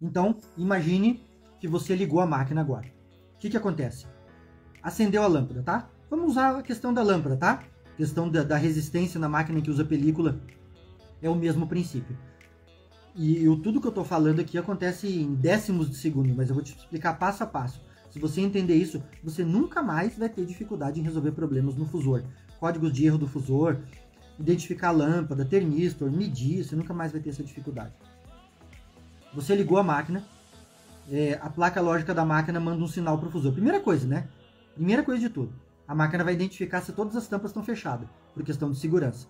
Então, imagine que você ligou a máquina agora. O que, que acontece? Acendeu a lâmpada, tá? Vamos usar a questão da lâmpada, tá? A questão da, da resistência na máquina que usa película é o mesmo princípio. E eu, tudo que eu estou falando aqui acontece em décimos de segundo, mas eu vou te explicar passo a passo. Se você entender isso, você nunca mais vai ter dificuldade em resolver problemas no fusor. Códigos de erro do fusor, identificar a lâmpada, termistor, medir, você nunca mais vai ter essa dificuldade. Você ligou a máquina, é, a placa lógica da máquina manda um sinal para o fusor. Primeira coisa, né? Primeira coisa de tudo, a máquina vai identificar se todas as tampas estão fechadas, por questão de segurança.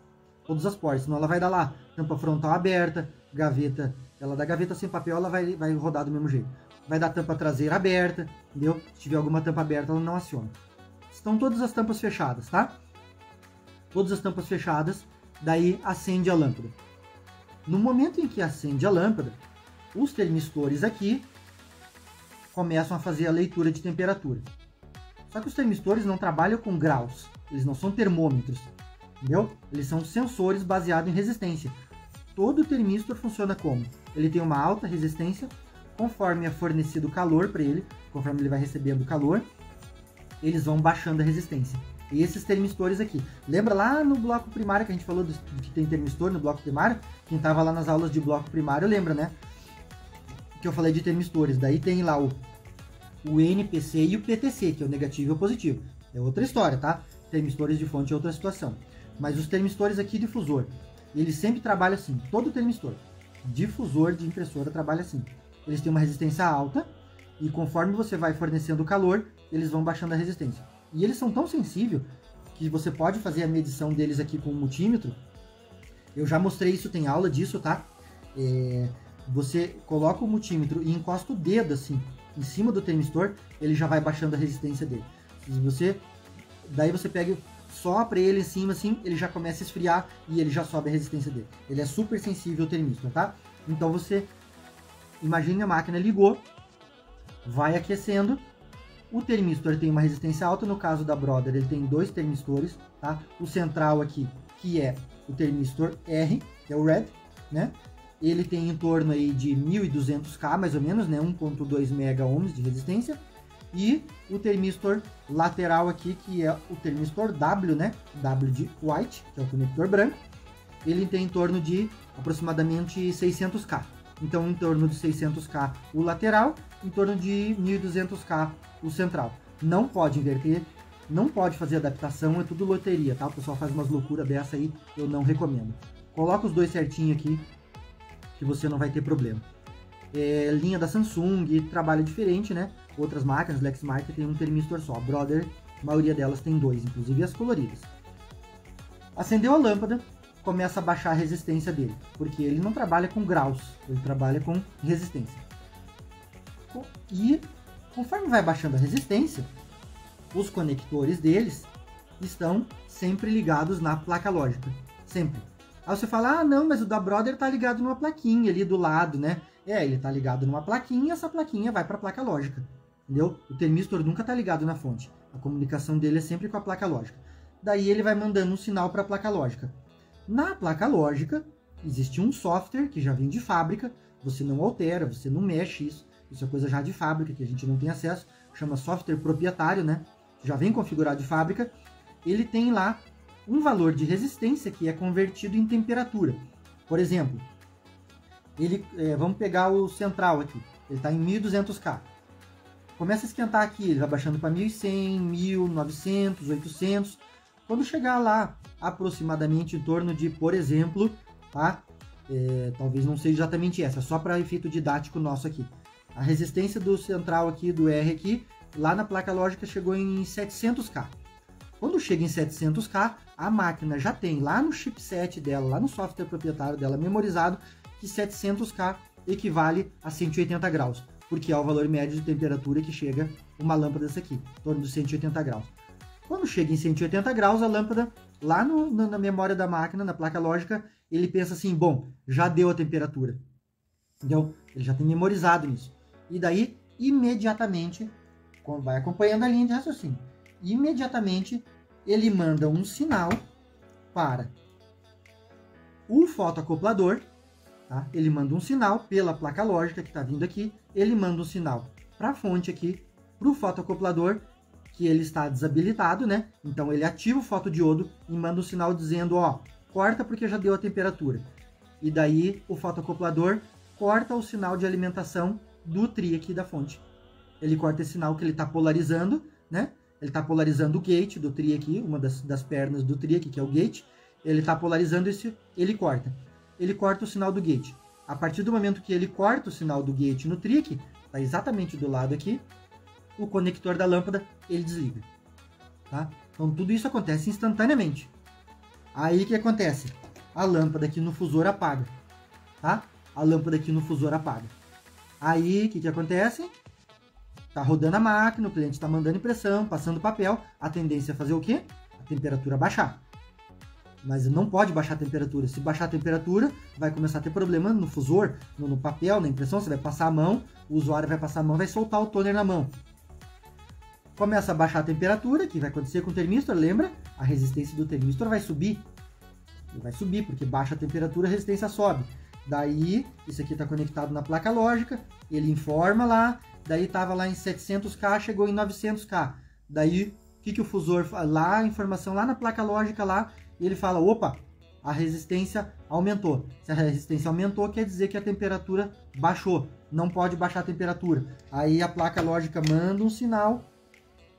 Todas as portas, senão ela vai dar lá, tampa frontal aberta, gaveta, ela dá gaveta sem papel, ela vai, vai rodar do mesmo jeito. Vai dar tampa traseira aberta, entendeu? Se tiver alguma tampa aberta, ela não aciona. Estão todas as tampas fechadas, tá? Todas as tampas fechadas, daí acende a lâmpada. No momento em que acende a lâmpada, os termistores aqui começam a fazer a leitura de temperatura. Só que os termistores não trabalham com graus, eles não são termômetros, entendeu? Eles são sensores baseados em resistência. Todo termistor funciona como? Ele tem uma alta resistência, conforme é fornecido calor para ele, conforme ele vai recebendo calor, eles vão baixando a resistência. E esses termistores aqui. Lembra lá no bloco primário que a gente falou do, que tem termistor no bloco primário? Quem estava lá nas aulas de bloco primário lembra, né? Que eu falei de termistores. Daí tem lá o o NPC e o PTC, que é o negativo e o positivo. É outra história, tá? Termistores de fonte é outra situação. Mas os termistores aqui difusor, eles sempre trabalham assim, todo termistor. Difusor de impressora trabalha assim. Eles têm uma resistência alta e conforme você vai fornecendo calor, eles vão baixando a resistência. E eles são tão sensíveis que você pode fazer a medição deles aqui com um multímetro. Eu já mostrei isso, tem aula disso, tá? É, você coloca o multímetro e encosta o dedo assim em cima do termistor, ele já vai baixando a resistência dele. Você, daí você pega sopra ele em cima assim, ele já começa a esfriar e ele já sobe a resistência dele. Ele é super sensível ao termistor, tá? Então você imagine a máquina ligou, vai aquecendo, o termistor tem uma resistência alta, no caso da Brother ele tem dois termistores, tá? O central aqui, que é o termistor R, que é o red, né? Ele tem em torno aí de 1200K, mais ou menos, né? 1.2 mega ohms de resistência. E o termistor lateral aqui, que é o termistor W, né? W de white, que é o conector branco. Ele tem em torno de aproximadamente 600K. Então, em torno de 600K o lateral, em torno de 1200K o central. Não pode inverter, não pode fazer adaptação, é tudo loteria, tá? O pessoal faz umas loucuras dessa aí, eu não recomendo. Coloca os dois certinho aqui, que você não vai ter problema. É, linha da Samsung trabalha diferente, né? Outras marcas, Lexmark tem um termistor só. Brother, a maioria delas tem dois, inclusive as coloridas. Acendeu a lâmpada, começa a baixar a resistência dele, porque ele não trabalha com graus, ele trabalha com resistência. E conforme vai baixando a resistência, os conectores deles estão sempre ligados na placa lógica, sempre. Aí você fala, ah, não, mas o da Brother tá ligado numa plaquinha ali do lado, né? É, ele tá ligado numa plaquinha e essa plaquinha vai para a placa lógica, entendeu? O termistor nunca tá ligado na fonte. A comunicação dele é sempre com a placa lógica. Daí ele vai mandando um sinal para a placa lógica. Na placa lógica, existe um software que já vem de fábrica, você não altera, você não mexe isso, isso é coisa já de fábrica, que a gente não tem acesso, chama software proprietário, né? Já vem configurado de fábrica. Ele tem lá um valor de resistência que é convertido em temperatura. Por exemplo, ele, é, vamos pegar o central aqui, ele está em 1200K. Começa a esquentar aqui, ele vai baixando para 1100, 1900, 800. Quando chegar lá, aproximadamente em torno de, por exemplo, tá? É, talvez não seja exatamente essa, só para efeito didático nosso aqui. A resistência do central aqui, do R aqui, lá na placa lógica chegou em 700K. Quando chega em 700K, a máquina já tem lá no chipset dela, lá no software proprietário dela memorizado, que 700K equivale a 180 graus, porque é o valor médio de temperatura que chega uma lâmpada dessa aqui, em torno de 180 graus. Quando chega em 180 graus, a lâmpada, lá no, na memória da máquina, na placa lógica, ele pensa assim, bom, já deu a temperatura. Entendeu? Ele já tem memorizado isso. E daí, imediatamente, vai acompanhando a linha de raciocínio imediatamente ele manda um sinal para o fotoacoplador Tá? Ele manda um sinal pela placa lógica que está vindo aqui, ele manda um sinal para a fonte aqui, para o fotoacoplador, que ele está desabilitado, né? Então ele ativa o fotodiodo e manda um sinal dizendo, ó, corta porque já deu a temperatura. E daí o fotoacoplador corta o sinal de alimentação do tri aqui da fonte. Ele corta esse sinal que ele está polarizando, né? Ele está polarizando o gate do tri aqui, uma das, das pernas do tri aqui, que é o gate. Ele está polarizando esse, ele corta. Ele corta o sinal do gate. A partir do momento que ele corta o sinal do gate no tri aqui, está exatamente do lado aqui, o conector da lâmpada ele desliga. Tá? Então tudo isso acontece instantaneamente. Aí o que acontece? A lâmpada aqui no fusor apaga. Tá? A lâmpada aqui no fusor apaga. Aí o que, que acontece? Tá rodando a máquina, o cliente está mandando impressão, passando papel. A tendência é fazer o quê? A temperatura baixar. Mas não pode baixar a temperatura. Se baixar a temperatura, vai começar a ter problema no fusor, no, papel, na impressão. Você vai passar a mão, o usuário vai passar a mão, vai soltar o toner na mão começa a baixar a temperatura, que vai acontecer com o termistor, lembra? A resistência do termistor vai subir. Vai subir, porque baixa a temperatura, a resistência sobe. Daí, isso aqui está conectado na placa lógica, ele informa lá, daí estava lá em 700K, chegou em 900K. Daí, o que, que o fusor, lá, a informação lá na placa lógica lá, ele fala, opa, a resistência aumentou. Se a resistência aumentou, quer dizer que a temperatura baixou. Não pode baixar a temperatura. Aí a placa lógica manda um sinal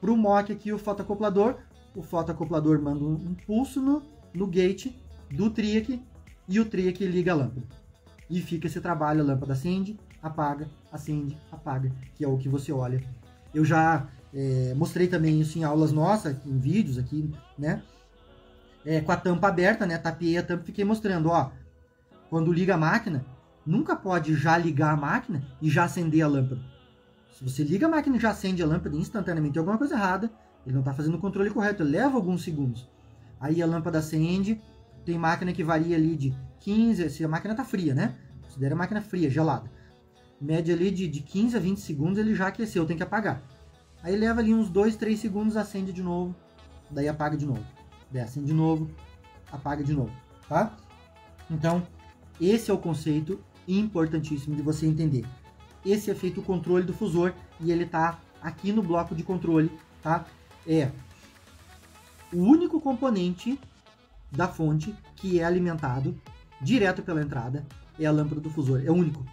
para o mock aqui, o fotoacoplador, o fotoacoplador manda um pulso no, no gate do triac e o triac liga a lâmpada. E fica esse trabalho, a lâmpada acende, apaga, acende, apaga, que é o que você olha. Eu já é, mostrei também isso em aulas nossas, em vídeos aqui, né? É, com a tampa aberta, né? Tapiei a tampa fiquei mostrando, ó. Quando liga a máquina, nunca pode já ligar a máquina e já acender a lâmpada se você liga a máquina e já acende a lâmpada instantaneamente, tem alguma coisa errada. Ele não está fazendo o controle correto, leva alguns segundos. Aí a lâmpada acende, tem máquina que varia ali de 15, se a máquina está fria, né? Considera a máquina fria, gelada. Média ali de, de 15 a 20 segundos ele já aqueceu, tem que apagar. Aí leva ali uns 2, 3 segundos, acende de novo, daí apaga de novo. Daí acende de novo, apaga de novo, tá? Então, esse é o conceito importantíssimo de você entender esse é feito o controle do fusor e ele está aqui no bloco de controle, tá? É o único componente da fonte que é alimentado direto pela entrada é a lâmpada do fusor, é único.